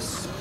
Peace.